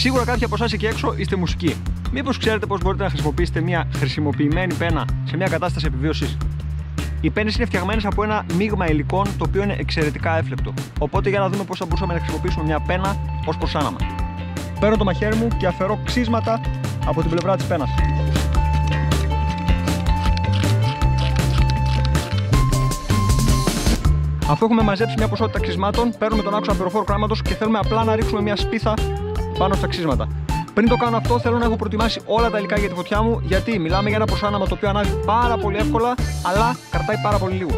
Σίγουρα κάποιοι από εσάς εκεί έξω είστε μουσικοί. Μήπως ξέρετε πώς μπορείτε να χρησιμοποιήσετε μια χρησιμοποιημένη πένα σε μια κατάσταση επιβίωσης; Οι πένες είναι φτιαγμένες από ένα μείγμα υλικών το οποίο είναι εξαιρετικά εύλεπτο. Οπότε για να δούμε πώς θα μπορούσαμε να χρησιμοποιήσουμε μια πένα ως προσάναμα. Παίρνω το μαχαίρι μου και αφαιρώ ξύσματα από την πλευρά της πένας. Αφού έχουμε μαζέψει μια ποσότητα ξύσματων, παίρνουμε τον άξονα πυροφόρου κράματο και θέλουμε απλά να ρίξουμε μια σπίθα πάνω στα ξύσματα. Πριν το κάνω αυτό, θέλω να έχω προετοιμάσει όλα τα υλικά για τη φωτιά μου, γιατί μιλάμε για ένα προσάναμα το οποίο ανάβει πάρα πολύ εύκολα, αλλά κρατάει πάρα πολύ λίγο.